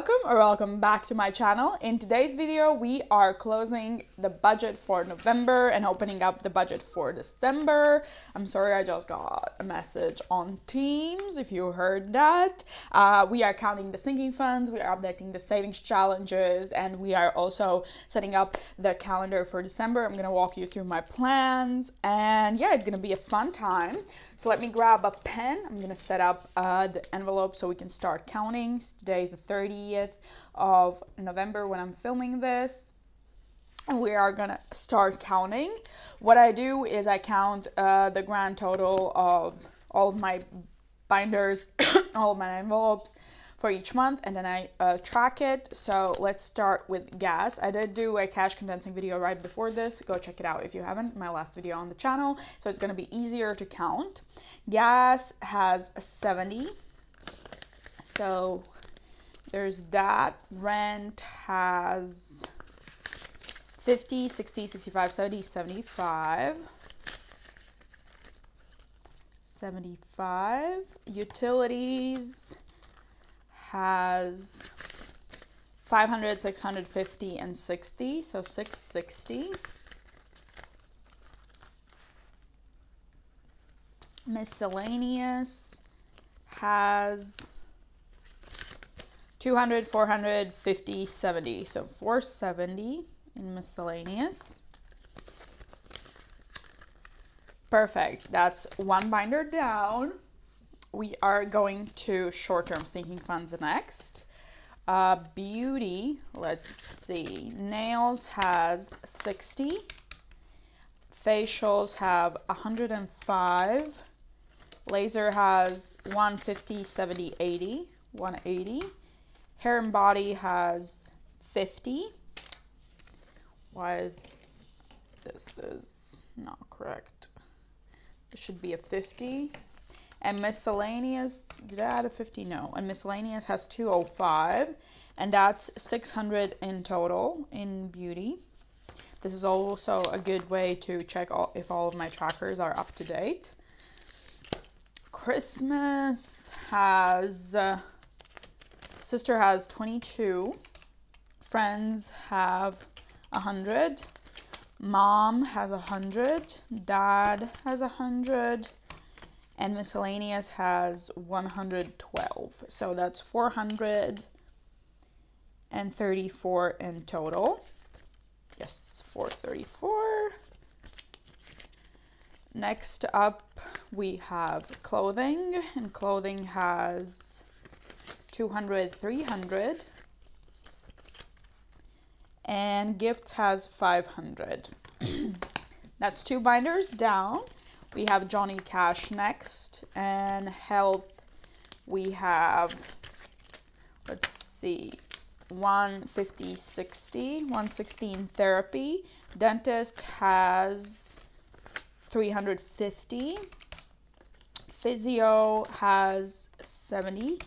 Welcome or welcome back to my channel. In today's video, we are closing the budget for November and opening up the budget for December. I'm sorry, I just got a message on Teams if you heard that. Uh, we are counting the sinking funds, we are updating the savings challenges, and we are also setting up the calendar for December. I'm gonna walk you through my plans, and yeah, it's gonna be a fun time. So let me grab a pen. I'm gonna set up uh, the envelope so we can start counting. Today is the 30th of November when I'm filming this. And we are gonna start counting. What I do is I count uh, the grand total of all of my binders, all of my envelopes, for each month and then I uh, track it. So let's start with gas. I did do a cash condensing video right before this. Go check it out if you haven't, my last video on the channel. So it's gonna be easier to count. Gas has 70. So there's that. Rent has 50, 60, 65, 70, 75. 75. Utilities has 500, 650, and 60. So 660. Miscellaneous has 200, 450, 70. So 470 in miscellaneous. Perfect. That's one binder down we are going to short-term sinking funds next. Uh, beauty, let's see. Nails has 60. Facials have 105. Laser has 150, 70, 80. 180. Hair and body has 50. Why is this is not correct? This should be a 50. And miscellaneous, did I add a 50? No. And miscellaneous has 205. And that's 600 in total in beauty. This is also a good way to check all, if all of my trackers are up to date. Christmas has, uh, sister has 22. Friends have 100. Mom has 100. Dad has 100 and miscellaneous has 112 so that's 434 in total. Yes 434 next up we have clothing and clothing has 200 300 and gifts has 500 that's two binders down we have Johnny Cash next and health we have let's see 150 60 116 therapy. Dentist has 350 physio has 70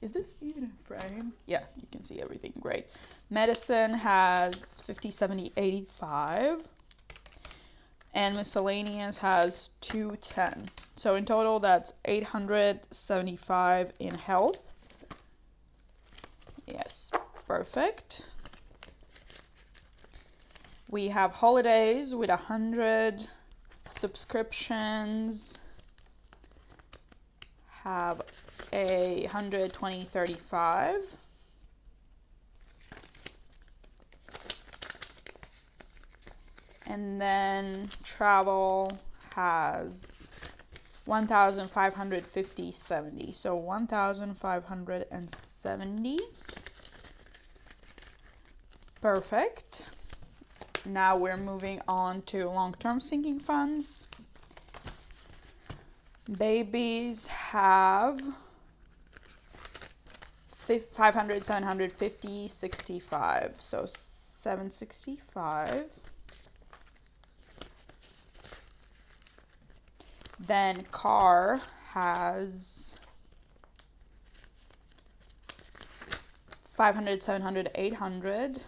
is this even a frame? Yeah you can see everything great. Medicine has 50 70 85 and miscellaneous has 210. So in total, that's 875 in health. Yes, perfect. We have holidays with 100 subscriptions. Have a 120 35 and then travel has 1550 70 so 1570 perfect. Now we're moving on to long-term sinking funds. Babies have 500 750 65 so 765 Then car has 500, 700, 800.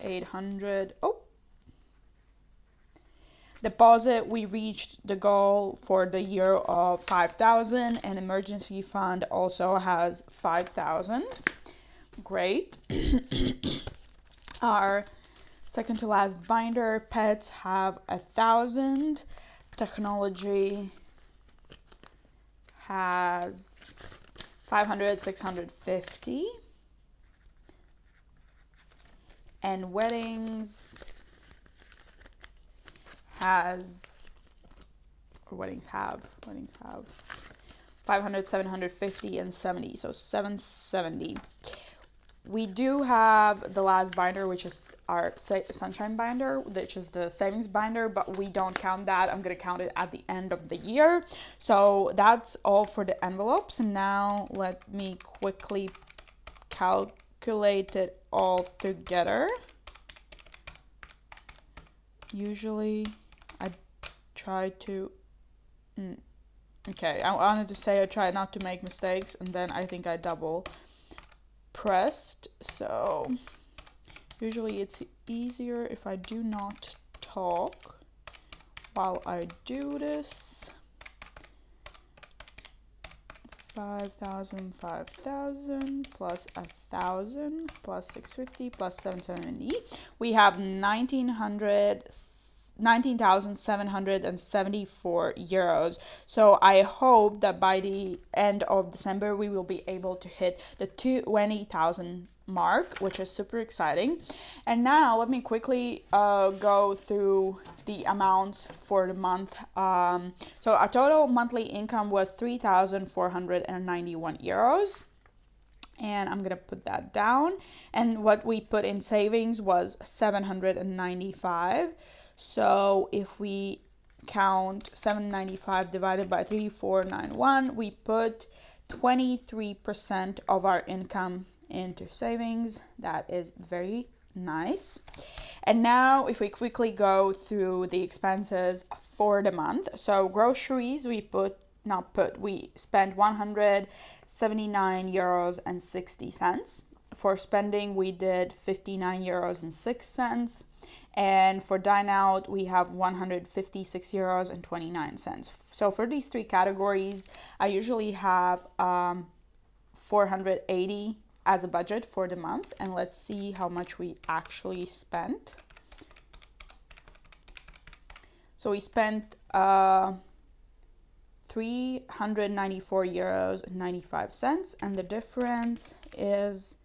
800. Oh. Deposit, we reached the goal for the year of 5,000 and emergency fund also has 5,000. Great. Our second to last binder pets have a thousand. Technology has 500, 650. And weddings has, or weddings have, weddings have 500, 750, and 70. So 770. We do have the last binder, which is our sunshine binder, which is the savings binder, but we don't count that. I'm going to count it at the end of the year. So that's all for the envelopes. And now let me quickly calculate it all together. Usually I try to... Mm, okay, I wanted to say I try not to make mistakes, and then I think I double pressed so usually it's easier if I do not talk while I do this. 5,000 5,000 plus a thousand plus 650 plus 770 we have 1900 19,774 euros. So I hope that by the end of December we will be able to hit the 20,000 mark, which is super exciting. And now let me quickly uh, go through the amounts for the month. Um, so our total monthly income was 3,491 euros and I'm gonna put that down. And what we put in savings was 795. So if we count 795 divided by 3491, we put 23% of our income into savings. That is very nice. And now if we quickly go through the expenses for the month. So groceries we put not put we spent 179 euros and 60 cents. For spending we did 59 euros and 6 cents. And for dine out we have 156 euros and 29 cents. So for these three categories i usually have um, 480 as a budget for the month. And let's see how much we actually spent. So we spent uh, 394 euros and 95 cents. And the difference is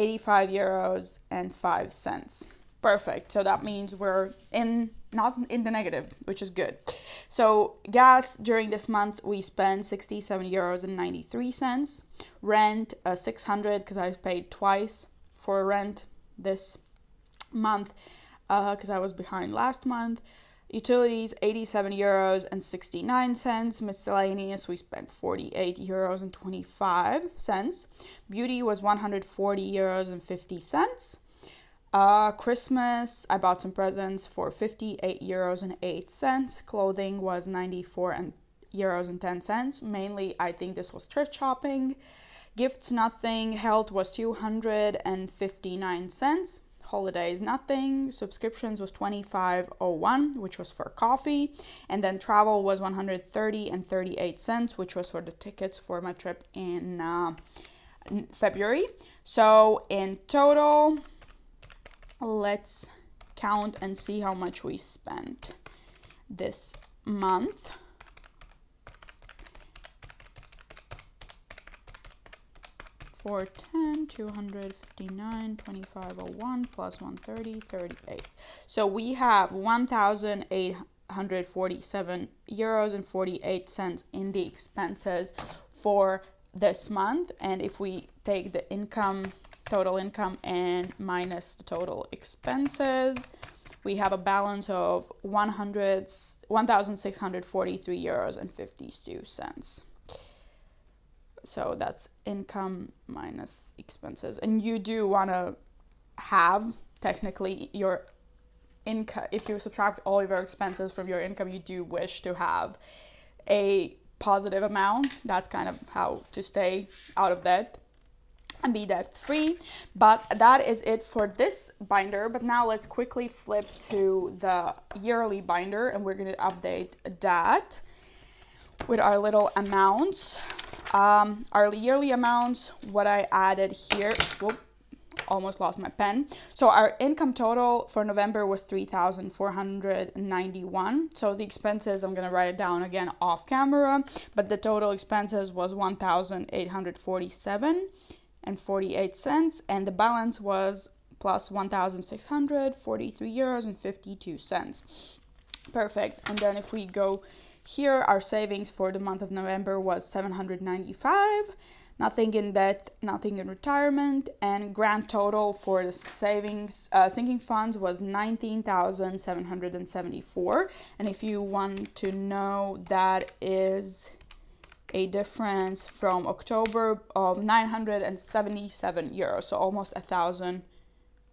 85 euros and 5 cents. Perfect. So that means we're in not in the negative, which is good. So gas during this month we spent 67 euros and 93 cents. Rent uh, 600 because I paid twice for rent this month because uh, I was behind last month. Utilities 87 euros and 69 cents. Miscellaneous we spent 48 euros and 25 cents. Beauty was 140 euros and 50 cents. Uh, Christmas I bought some presents for 58 euros and 8 cents. Clothing was 94 and euros and 10 cents. Mainly I think this was thrift shopping. Gifts nothing. Health was 259 cents holidays nothing. Subscriptions was 2501 which was for coffee. And then travel was 130 and 38 cents which was for the tickets for my trip in, uh, in february. So in total let's count and see how much we spent this month 410, 259, 2501 plus 130, 38. So we have 1,847 euros and 48 cents in the expenses for this month. And if we take the income, total income and minus the total expenses, we have a balance of 100, 1,643 euros and 52 cents so that's income minus expenses and you do want to have technically your income if you subtract all of your expenses from your income you do wish to have a positive amount that's kind of how to stay out of debt and be debt free. But that is it for this binder. But now let's quickly flip to the yearly binder and we're going to update that with our little amounts. Um, our yearly amounts, what I added here, whoop, almost lost my pen. So our income total for November was 3,491. So the expenses, I'm going to write it down again off camera, but the total expenses was 1,847 and 48 cents and the balance was plus 1,643 euros and 52 cents. Perfect. And then if we go here, our savings for the month of November was 795 nothing in debt, nothing in retirement, and grand total for the savings uh, sinking funds was 19,774. And if you want to know, that is a difference from October of 977 euros, so almost a thousand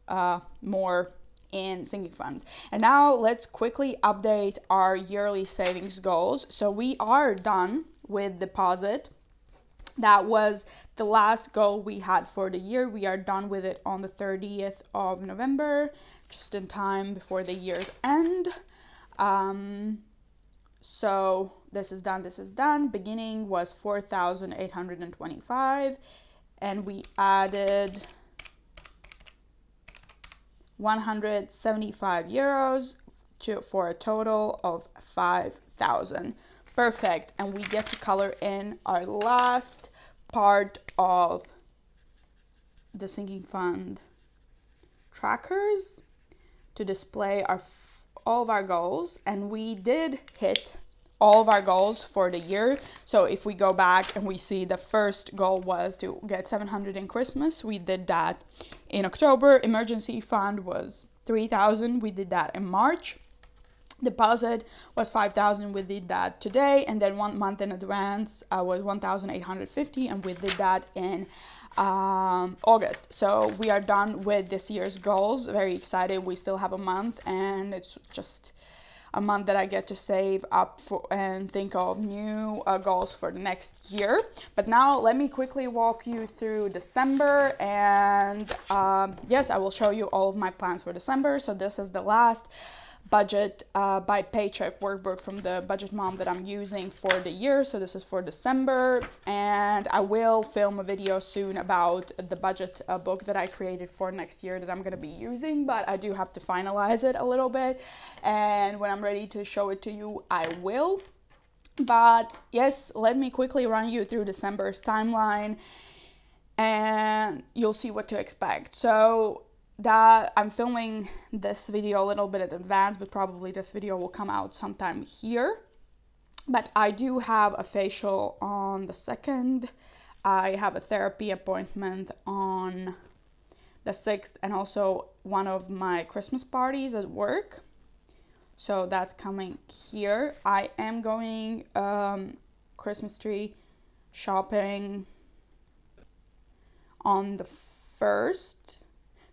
uh, more in sinking funds. And now let's quickly update our yearly savings goals. So we are done with deposit that was the last goal we had for the year. We are done with it on the 30th of November, just in time before the year's end. Um, so this is done, this is done. Beginning was 4,825, and we added 175 euros to, for a total of 5,000 perfect. And we get to color in our last part of the sinking fund trackers to display our all of our goals. And we did hit all of our goals for the year. So if we go back and we see the first goal was to get 700 in christmas we did that in october. Emergency fund was 3000 we did that in march. Deposit was 5000 we did that today. And then one month in advance uh, was 1850 and we did that in um, august. So we are done with this year's goals. Very excited. We still have a month and it's just a month that I get to save up for and think of new uh, goals for the next year. But now let me quickly walk you through December and um, yes, I will show you all of my plans for December. So this is the last budget uh, by paycheck workbook from the budget mom that I'm using for the year. So this is for December and I will film a video soon about the budget uh, book that I created for next year that I'm going to be using, but I do have to finalize it a little bit. And when I'm ready to show it to you, I will. But yes, let me quickly run you through December's timeline and you'll see what to expect. So that I'm filming this video a little bit in advance, but probably this video will come out sometime here. But I do have a facial on the second. I have a therapy appointment on the 6th and also one of my Christmas parties at work. So that's coming here. I am going um, Christmas tree shopping on the 1st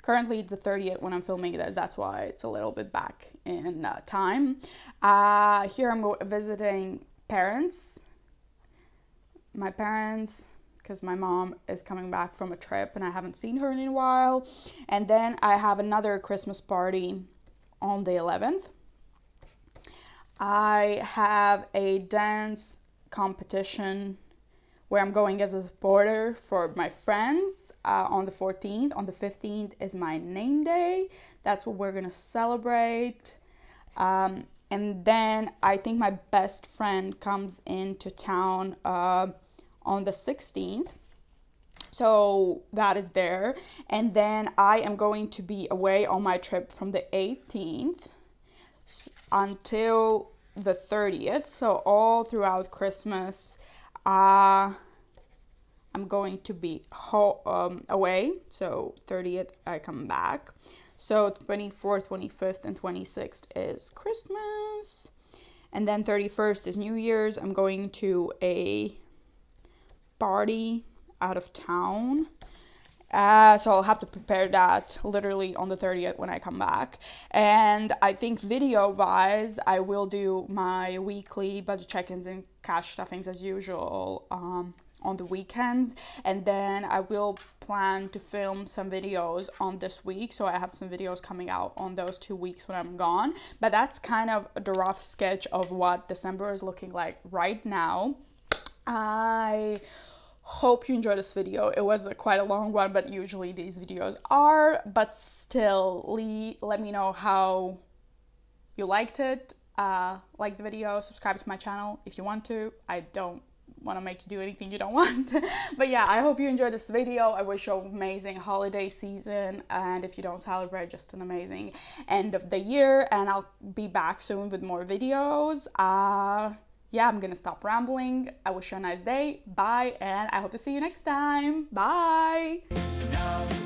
Currently, it's the 30th when I'm filming this. That's why it's a little bit back in uh, time. Uh, here I'm visiting parents. My parents, because my mom is coming back from a trip and I haven't seen her in a while. And then I have another Christmas party on the 11th. I have a dance competition where I'm going as a supporter for my friends uh, on the 14th. On the 15th is my name day. That's what we're gonna celebrate. Um, and then I think my best friend comes into town uh, on the 16th. So that is there. And then I am going to be away on my trip from the 18th until the 30th. So all throughout Christmas uh, I'm going to be ho- um, away. So 30th, I come back. So 24th, 25th, and 26th is Christmas. And then 31st is New Year's. I'm going to a party out of town. Uh, so I'll have to prepare that literally on the 30th when I come back. And I think video wise, I will do my weekly budget check ins and cash stuffings as usual um, on the weekends. And then I will plan to film some videos on this week. So I have some videos coming out on those two weeks when I'm gone. But that's kind of the rough sketch of what December is looking like right now. I hope you enjoyed this video. It was a, quite a long one but usually these videos are but still Lee, let me know how you liked it uh, like the video subscribe to my channel if you want to. I don't want to make you do anything you don't want. But yeah i hope you enjoyed this video. I wish you an amazing holiday season and if you don't celebrate just an amazing end of the year and i'll be back soon with more videos. Uh yeah i'm gonna stop rambling. I wish you a nice day. Bye and i hope to see you next time. Bye